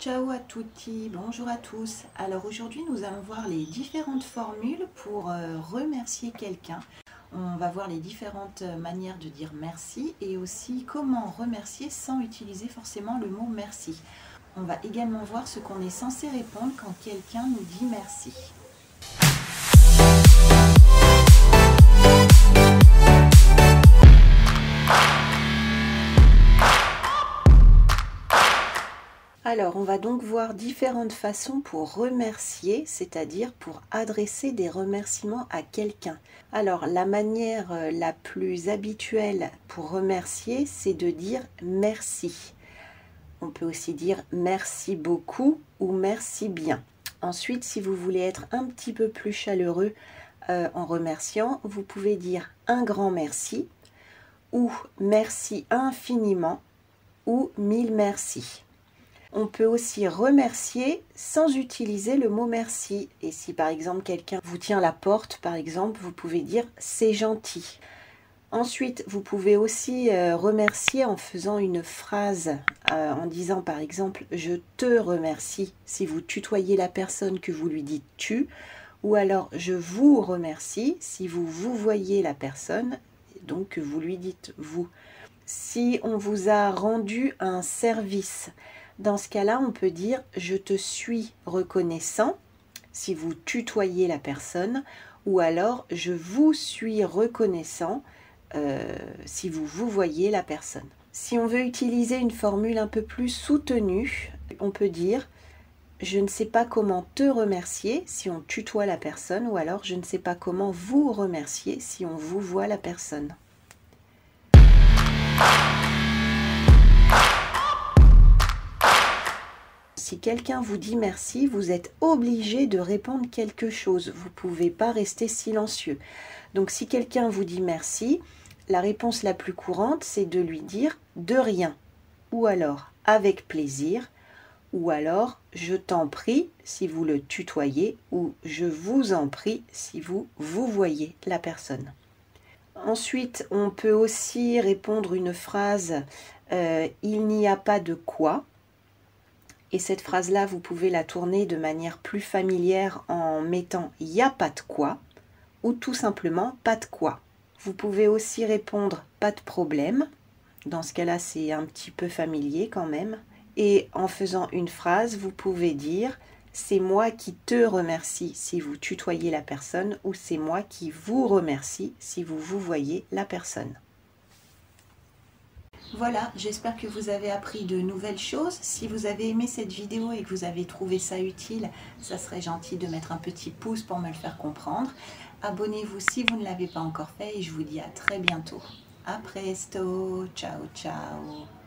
Ciao à tutti, bonjour à tous. Alors aujourd'hui nous allons voir les différentes formules pour euh, remercier quelqu'un. On va voir les différentes manières de dire merci et aussi comment remercier sans utiliser forcément le mot merci. On va également voir ce qu'on est censé répondre quand quelqu'un nous dit merci. Alors, on va donc voir différentes façons pour remercier, c'est-à-dire pour adresser des remerciements à quelqu'un. Alors, la manière euh, la plus habituelle pour remercier, c'est de dire merci. On peut aussi dire merci beaucoup ou merci bien. Ensuite, si vous voulez être un petit peu plus chaleureux euh, en remerciant, vous pouvez dire un grand merci ou merci infiniment ou mille merci. On peut aussi remercier sans utiliser le mot merci. Et si par exemple quelqu'un vous tient la porte, par exemple, vous pouvez dire c'est gentil. Ensuite, vous pouvez aussi euh, remercier en faisant une phrase, euh, en disant par exemple je te remercie si vous tutoyez la personne que vous lui dites tu, ou alors je vous remercie si vous vous voyez la personne, donc que vous lui dites vous. Si on vous a rendu un service, dans ce cas-là, on peut dire je te suis reconnaissant si vous tutoyez la personne ou alors je vous suis reconnaissant euh, si vous vous voyez la personne. Si on veut utiliser une formule un peu plus soutenue, on peut dire je ne sais pas comment te remercier si on tutoie la personne ou alors je ne sais pas comment vous remercier si on vous voit la personne. Si quelqu'un vous dit merci, vous êtes obligé de répondre quelque chose. Vous ne pouvez pas rester silencieux. Donc si quelqu'un vous dit merci, la réponse la plus courante, c'est de lui dire de rien. Ou alors avec plaisir. Ou alors je t'en prie si vous le tutoyez. Ou je vous en prie si vous vous voyez la personne. Ensuite, on peut aussi répondre une phrase euh, il n'y a pas de quoi et cette phrase-là, vous pouvez la tourner de manière plus familière en mettant n'y a pas de quoi ou tout simplement pas de quoi. Vous pouvez aussi répondre pas de problème. Dans ce cas-là, c'est un petit peu familier quand même. Et en faisant une phrase, vous pouvez dire c'est moi qui te remercie si vous tutoyez la personne ou c'est moi qui vous remercie si vous vous voyez la personne. Voilà, j'espère que vous avez appris de nouvelles choses. Si vous avez aimé cette vidéo et que vous avez trouvé ça utile, ça serait gentil de mettre un petit pouce pour me le faire comprendre. Abonnez-vous si vous ne l'avez pas encore fait et je vous dis à très bientôt. A presto, ciao ciao